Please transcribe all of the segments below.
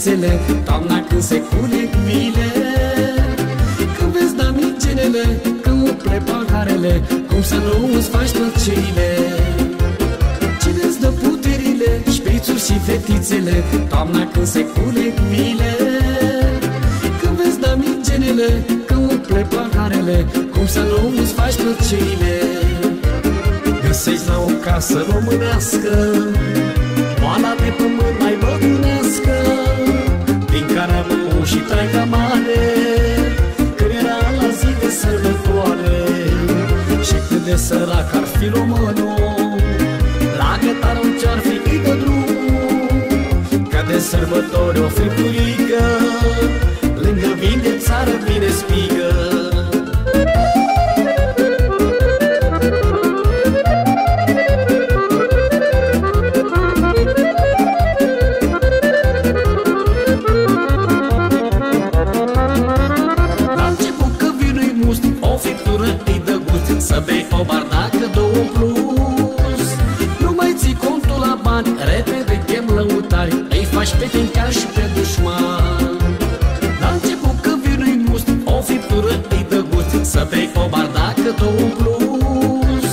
fetițele Toamna când se culeg mile Când vezi damigenele Când umple paharele Cum să nu îți faci plăcerile Cine-ți dă puterile Șprițuri și fetițele Toamna când se culeg mile Când vezi damigenele Când umple paharele Cum să nu îți faci plăcerile Găsești la o casă românească Moala de pământ mai băbunească Din care am și taica mare. Când era la zi de sărbătoare Și cât de sărac ar fi românul La gătarul ce-ar fi îi dă drum Ca de sărbători o fripturică Lângă vin de țară vine spigă Îi faci pe tincar și pe dușman. La început că vinul-i must O friptură îi dă gust. Să bei o bardacă, două plus.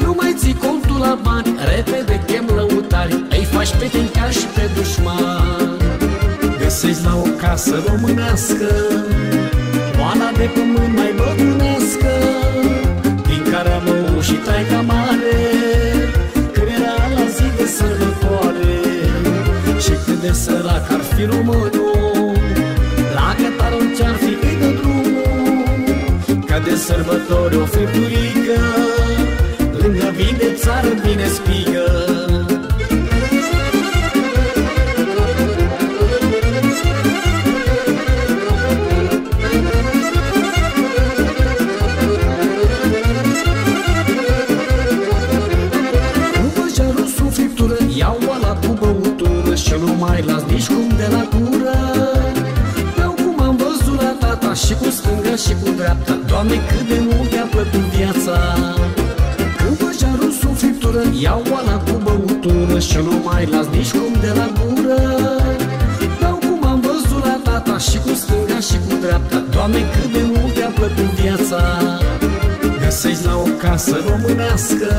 Nu mai ții contul la bani Repede chem lăutari. Îi faci pe tincar și pe dușman. Găsești la o casă românească fi românul. La gătarul ce-ar fi îi dă drumul. Ca de sărbători o fripturică Lângă vin de țară vine spigă casă românească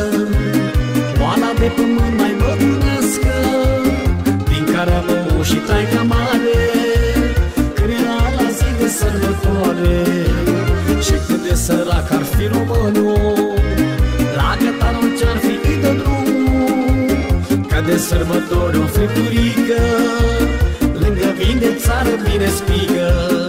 Moala de pământ mai băbunească Din care am și taica mare Când era la zi de sărbătoare. Și cât de sărac ar fi românul La gătarul ce-ar fi îi dă drumul. Ca de sărbători o fripturică Lângă vin de țară vine spigă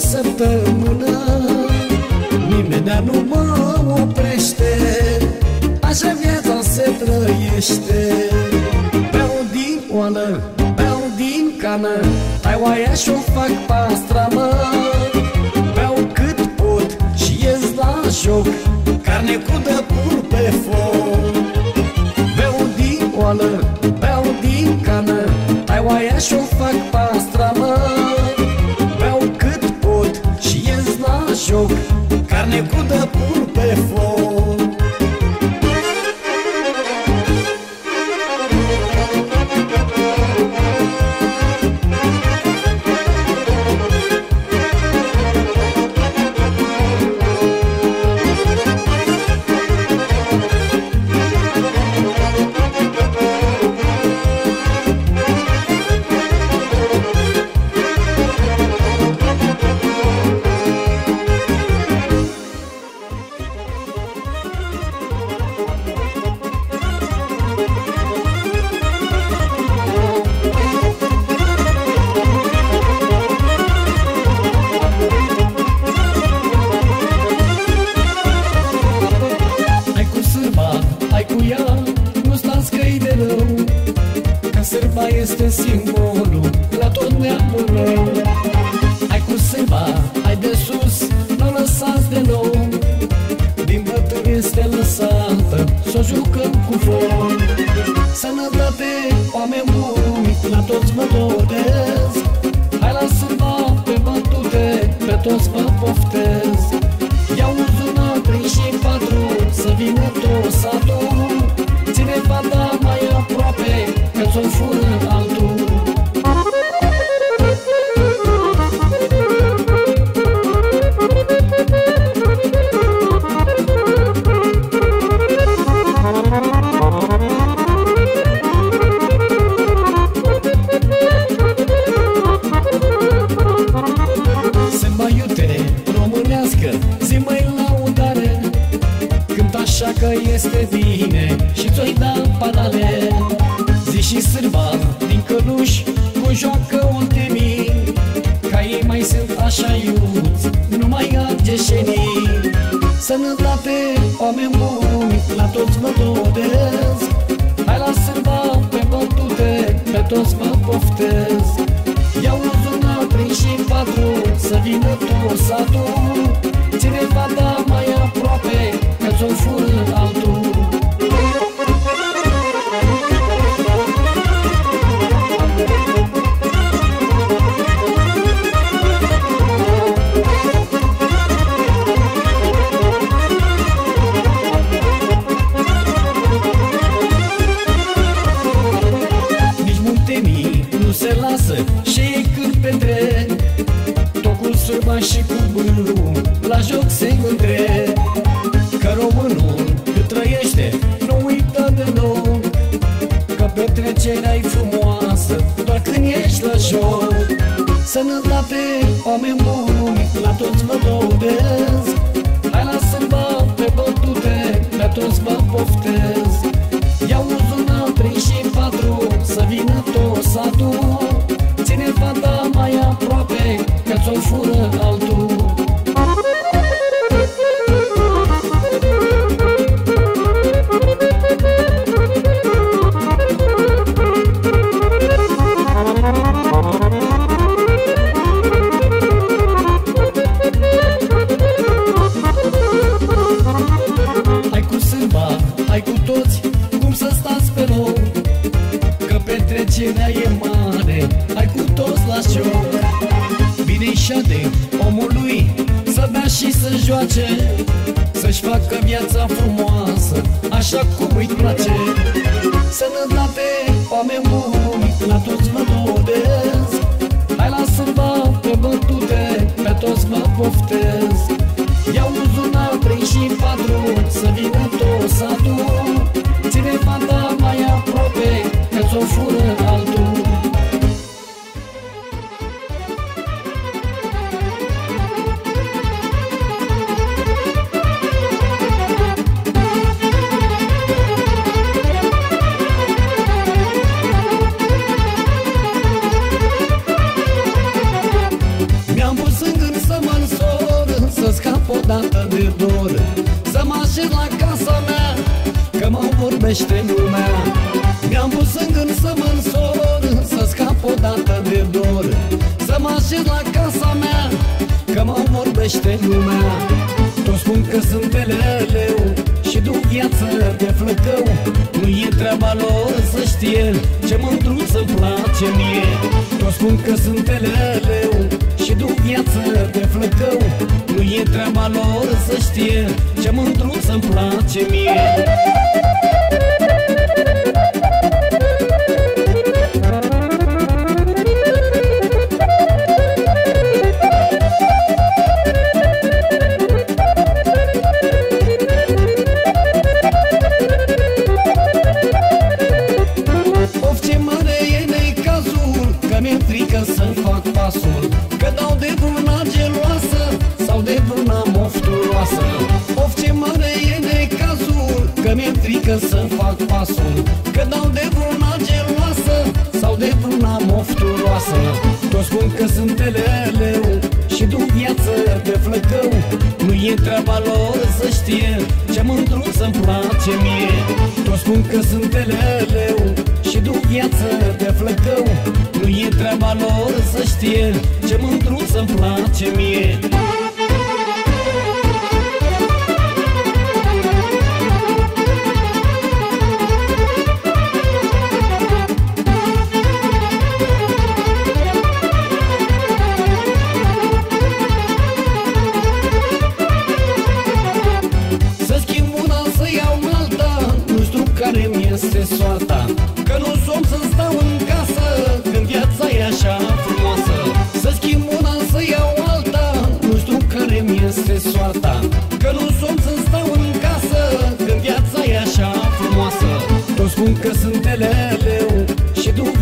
săptămână Nimenea nu mă oprește Așa viața se trăiește. Beau din oală, beau din cană Ai oaia și-o fac pastramă Beau cât pot și ies la joc Carne cu dăpur pe foc. Beau din oală, beau din cană Ai oaia și-o fac pastramă Carne cu dăpur pe foc vă poftez Iau zona 3 și 4 Să vină tot satul Ține fata mai aproape Că ți-o fură joacă ultimii Ca ei mai sunt așa iuți, nu mai argeșenii Sănătate, oameni buni, la toți vă doresc Hai la sârba pe bătute, pe toți vă poftez Iau zona 3 și 4 Să vină tot satul. Ține fata mai aproape Că ți-o fură altul Sănătate, oameni buni La toți vă doresc Hai la sârba pe bătute Pe toți vă poftez. Iau zona 3 și 4 Să vină tot satul. Ține fata mai aproape Că ți-o fură altul lor să știe Ce mândruță-mi place mie. Toți spun că sunt eleleu Și duc viață de flăcău. Nu e treaba lor să știe Ce mândruță-mi place mie frică să fac pasul. Că dau de vruna geloasă Sau de vruna mofturoasă. Toți spun că sunt eleleu Și duc viață de flăcău. Nu e treaba lor să știe Ce mândruț îmi place mie. Toți spun că sunt eleleu Și duc viață de flăcău. Nu e treaba lor să știe Ce mândruț îmi place mie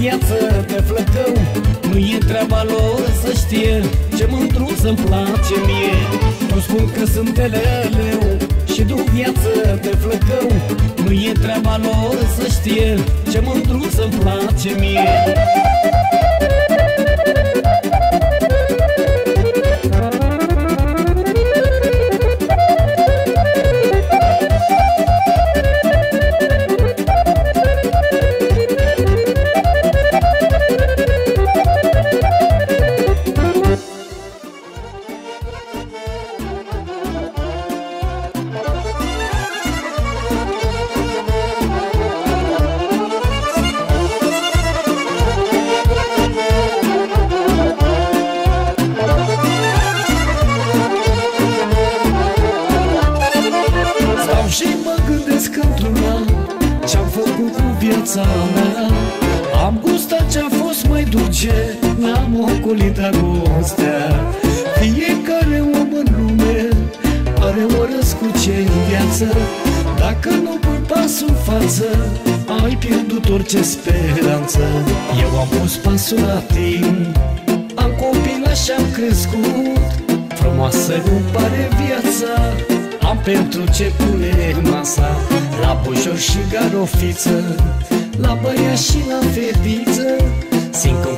viață pe flăcău. Nu e treaba lor să știe Ce mândruță-mi place mie. Nu spun că sunt eleleu Și duc viață pe flăcău. Nu e treaba lor să știe Ce mândruță-mi place mie pentru ce pune masa La bușor și garofiță la băiat și la fetiță. Simt cum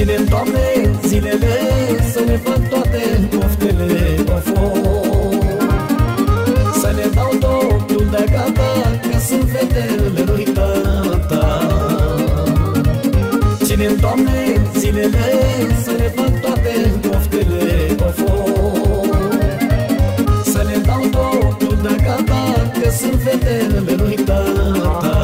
Ținem, Doamne, zilele Să ne fac toate poftele of, Să ne dau totul de gata Că sunt fetele lui tata. Ținem, Doamne, zilele Să ne fac toate poftele of, Să ne dau totul de gata Că sunt fetele lui tata.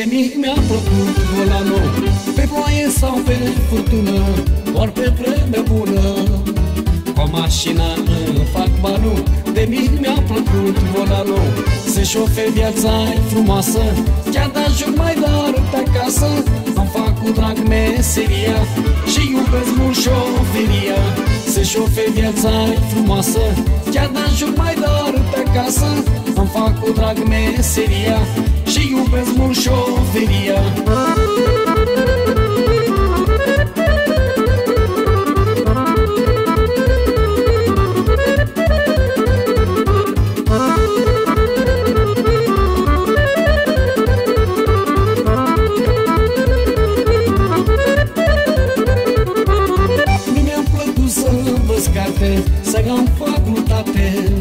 De mic mi-a plăcut volanul. Pe ploaie sau pe furtună Ori pe vreme bună. Cu mașina îmi fac banul De mic mi-a plăcut volanul. Se șofe viața frumoasă Chiar da jur mai dar pe acasă. Am fac cu drag meseria Și iubesc mult șoferia. Se șofe viața frumoasă Chiar da jur mai dar pe acasă Am fac cu drag meseria și iubesc mult șoferia. Să am facultate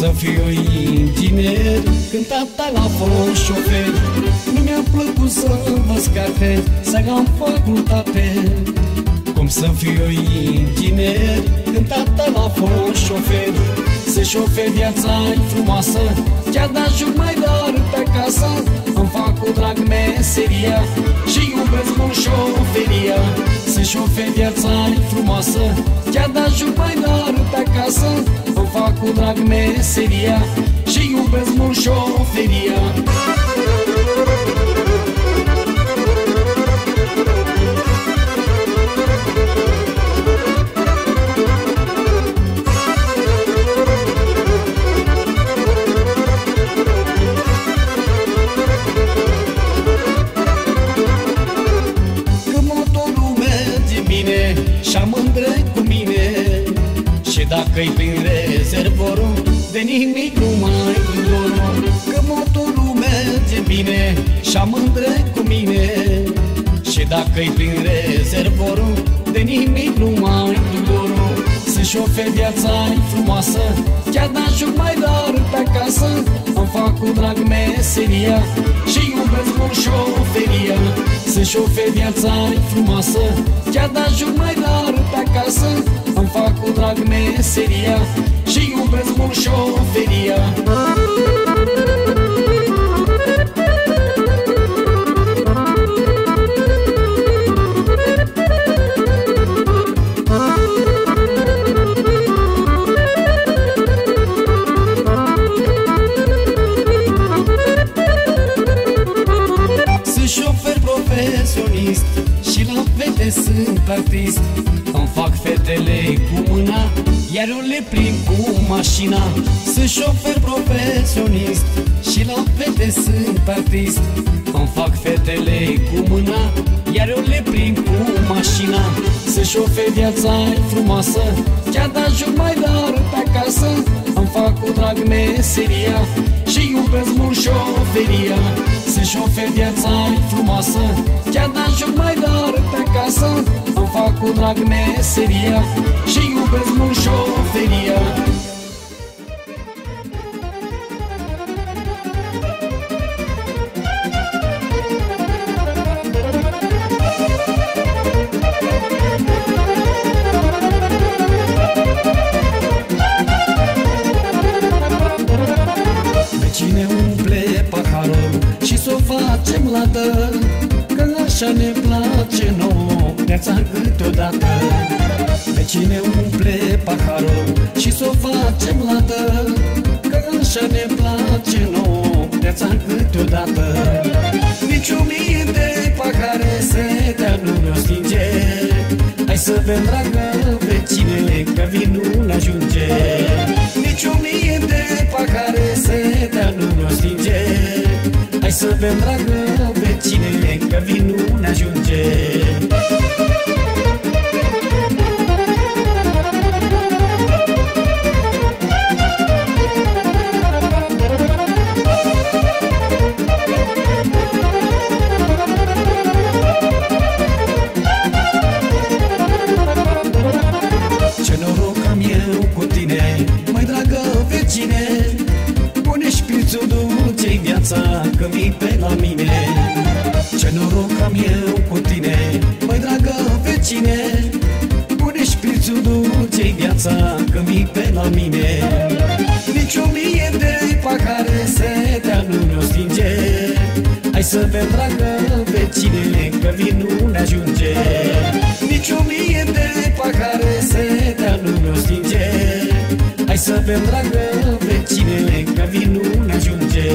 să fiu inginer. Când tata l-a fost șofer Nu mi-a plăcut să învăț carte Să am facultate. Cum să fiu inginer? Când tata l-a fost șofer Se șofer viața e frumoasă. Chiar da jur mai dar pe acasă Îmi fac cu drag meseria Și iubesc mult șoferia. Se șofer viața e frumoasă Chiar da jur mai dar pe acasă fac cu drag meseria Și iubesc mult șoferia. Dacă-i prin rezervorul De nimic nu mai dorm Că motorul merge bine Și-am mândre cu mine. Și dacă-i prin rezervorul De nimic nu mai dorm Să șofe viața frumoasă Chiar da jur mai dar pe acasă. Îmi fac cu drag meseria Și iubesc mult șoferia. Să șofe viața frumoasă Chiar da jur mai dar pe acasă. Îmi fac cu drag meseria Și iubesc mult șoferia Sunt șofer profesionist Și la fete sunt artist. Fetele cu mâna Iar eu le prind cu mașina. Sunt șofer profesionist Și la fete sunt artist. Îmi fac fetele cu mâna Iar eu le prind cu mașina. Sunt șofer viața frumoasă Chiar da jur mai dar pe acasă. Îmi fac cu drag meseria Și iubesc mult șoferia. Sunt șofer viața frumoasă Chiar da jur mai dar pe acasă. Îmi fac cu drag meseria Și iubesc mult șoferia cine umple paharul Și s-o facem lată Că așa ne place nouă Viața câteodată. Nici o mie de pahare Se dea nu ne stinge. Hai să să bem, dragă vecine, că vinul n-ajunge. Nici o mie de pahare setea nu ne stinge. Hai să bem, dragă vecine, că vinul n-ajunge. viața la mine. Nici o mie de pahare setea nu ne-o stinge. Hai să bem, dragă vecine, că vinul ne ajunge Nici o mie de pahare setea nu ne-o stinge. Hai să bem, dragă vecine, că vinul ne ajunge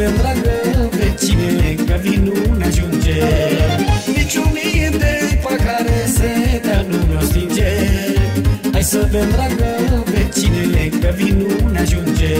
bem, dragă vecine, că vinul ne ajunge. Nici o mie de pahare setea nu ne stinge. Hai să bem, dragă vecine, că vinul ne ajunge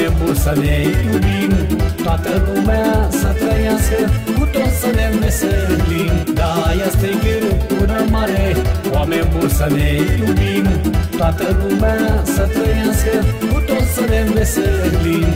nebun să ne iubim. Toată lumea să trăiască, cu toți să ne meserim Da, este greu până mare, oameni buni să ne iubim. Toată lumea să trăiască, cu toți să ne meserim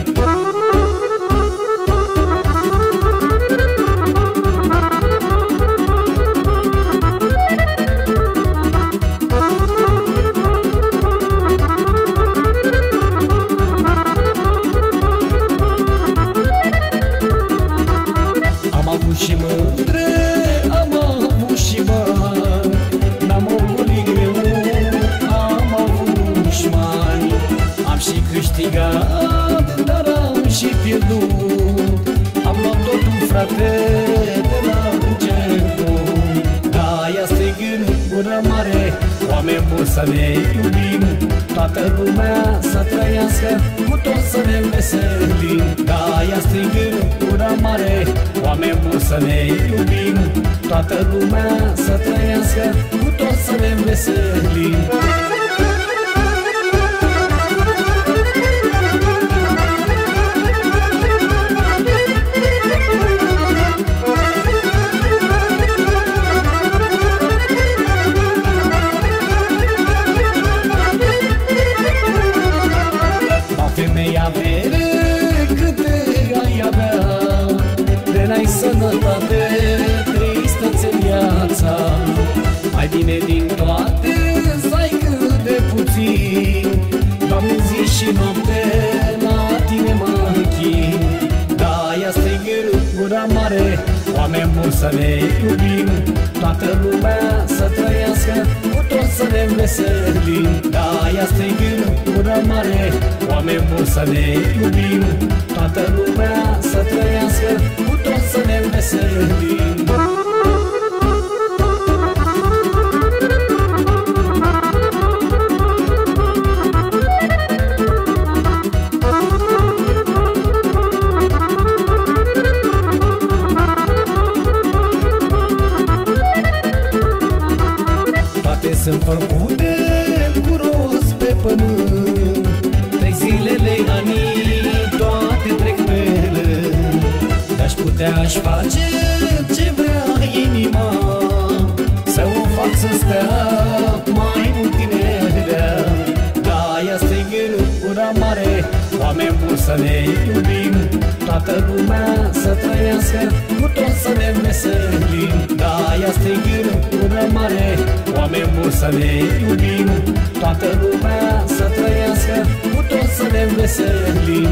să ne iubim Toată lumea să trăiască Cu toți să ne veselim Da, aia strigând ura mare Oameni buni să ne iubim Toată lumea să trăiască Cu toți să ne veselim bine din toate să ai cât de puțin. Doamne zi și noapte la tine mă închin. Da, ia strig gura mare Oameni buni să ne iubim. Toată lumea să trăiască Cu toți să ne veselim. Da, ia strig gura mare Oameni buni să ne iubim. Toată lumea să trăiască Cu toți să ne veselim pământ Trec zilele, anii, toate trec pe rând Aș putea, aș face ce vrea inima. Să o fac să stea mai mult tinerea. Da, ia strig în gura mare Oameni buni să ne iubim Toată lumea să trăiască Cu toți să ne veselim Da, ia strig în gura mare Oameni buni să ne iubim Toată lumea să trăiască Cu toți să ne veselim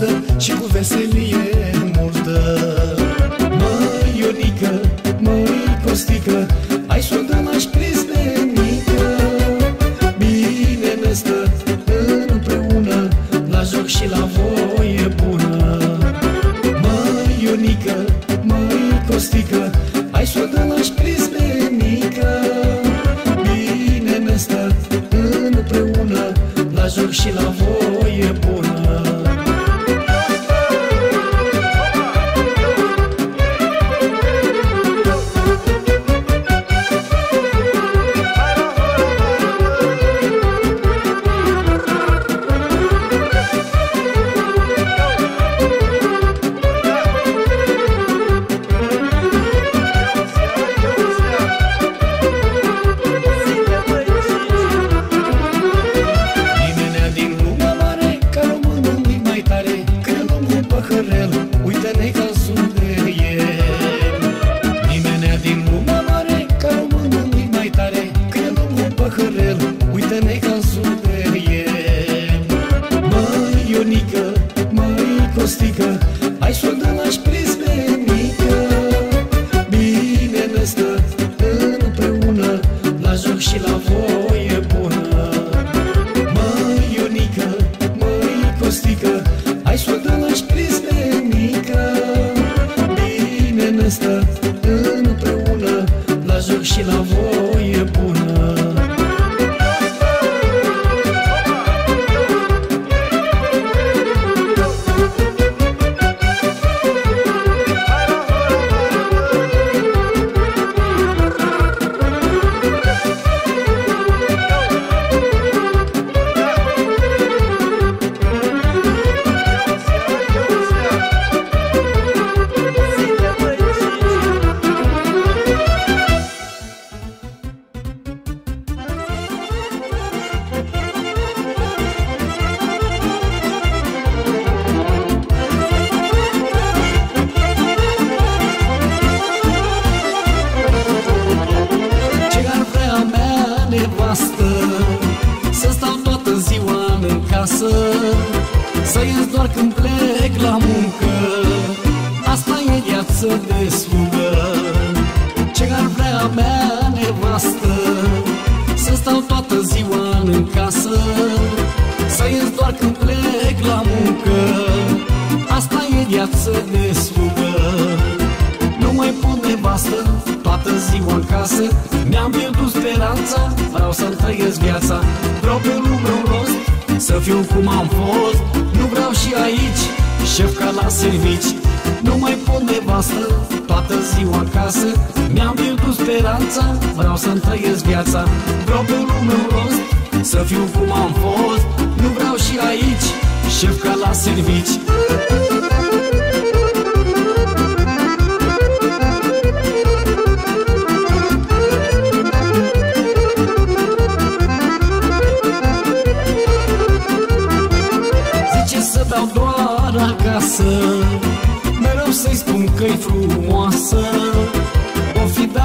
The.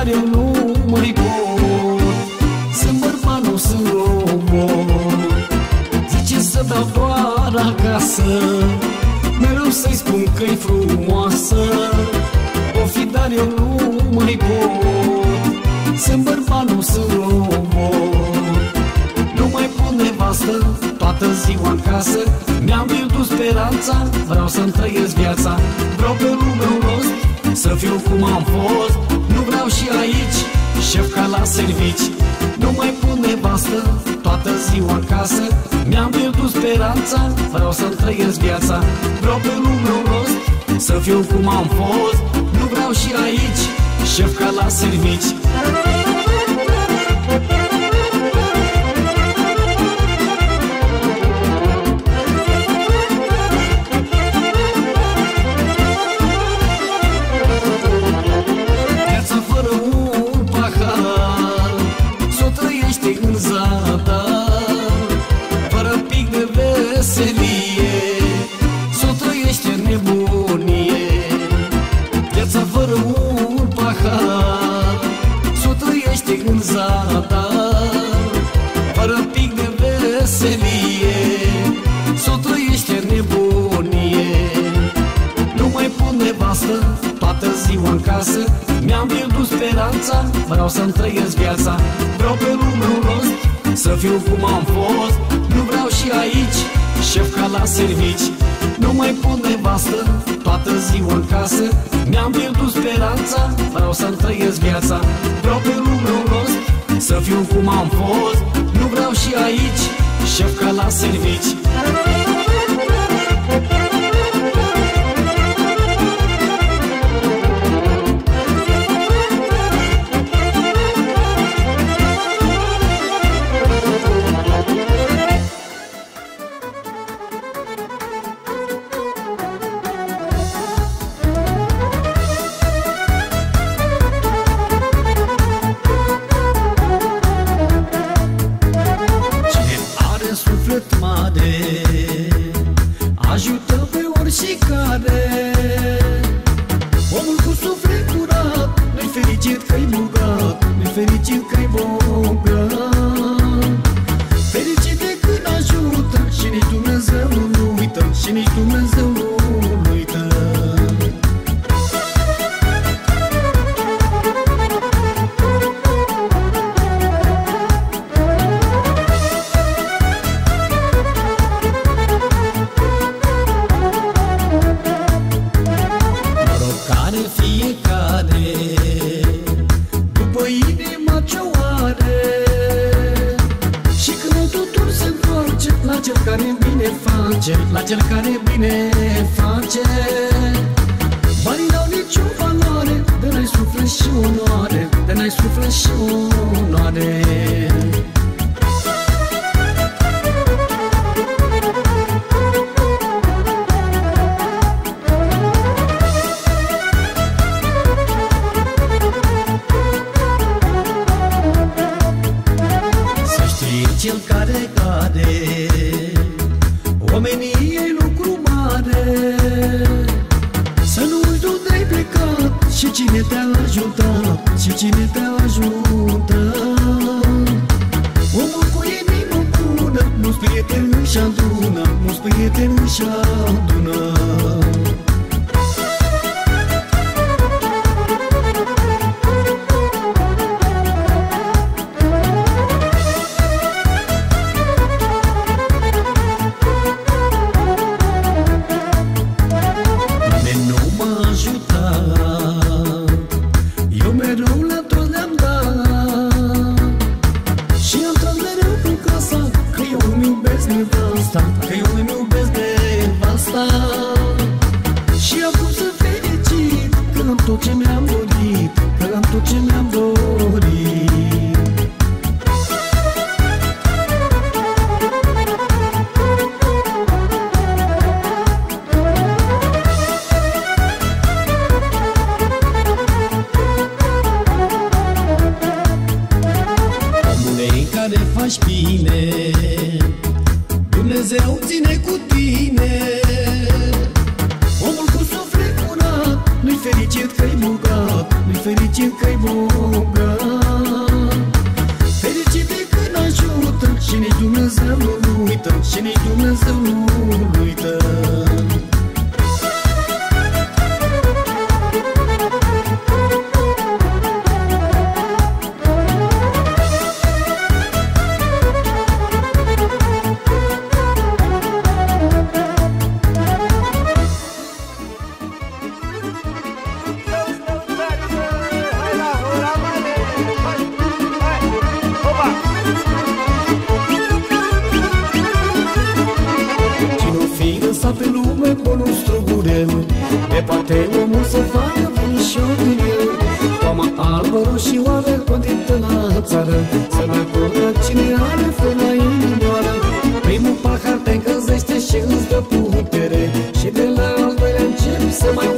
dar eu nu mai pot. Sunt bărbat, nu sunt robot. Zice să beau doar acasă. Mereu să-i spun că-i frumoasă. O fi, dar eu nu mai pot. Sunt bărbat, nu sunt robot. Nu mai pot nevastă toată ziua în casă. Mi-am pierdut speranța, vreau să-mi trăiesc viața. Vreau pe lume un rost, să fiu cum am fost stau și aici Șef ca la servici. Nu mai pun nevastă Toată ziua acasă Mi-am pierdut speranța Vreau să-mi trăiesc viața. Vreau pe lume rost Să fiu cum am fost. Nu vreau și aici Șef ca la servici. viața ta Fără pic de veselie S-o nebunie. Nu mai pun nevastă Toată ziua în casă Mi-am pierdut speranța Vreau să-mi trăiesc viața. Vreau pe lumea rost Să fiu cum am fost Nu vreau și aici Șef ca la servici. Nu mai pun nevastă Toată ziua în casă Mi-am pierdut speranța Vreau să-mi trăiesc viața. Vreau pe lumea rost să fiu cum am fost. Nu vreau și aici Șef ca la servici. Oamenii e lucru mare. Să nu uiți unde ai plecat Și cine te-a ajutat Și cine te-a ajutat Omul cu inimă bună Nu-ți prieten își adună Nu-ți prieten își adună țară Să mai purtă cine are fână inimioară Primul pahar te încălzește și îți dă putere. Și de la al doilea începi să mai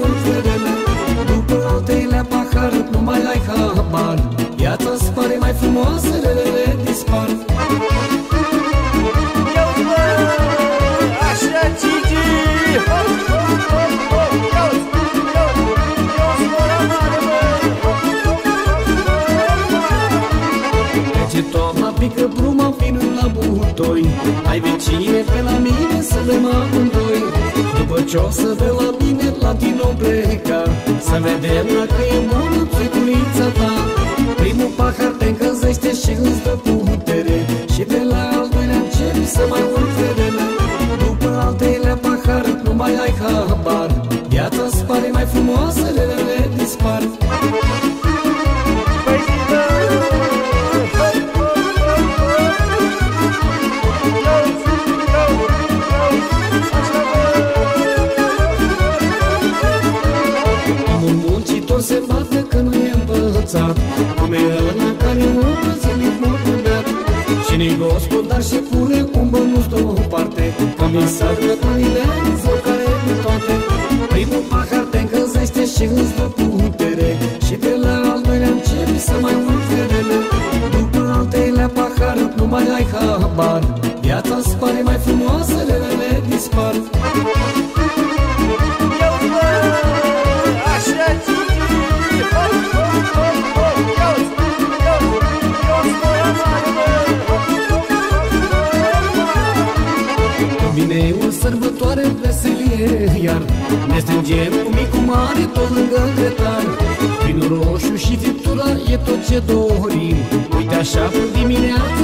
Deci o să vă la mine, la tine o pleca. Să vedem dacă e bună pliculița ta. Primul pahar te încălzește și îți dă pun mai ai habar Viața-ți pare mai frumoasă, relele dispar Vine o sărbătoare veselie Iar ne strângem cu micul mare Tot lângă gretar Vinul roșu și friptura E tot ce dorim Uite așa cu dimineața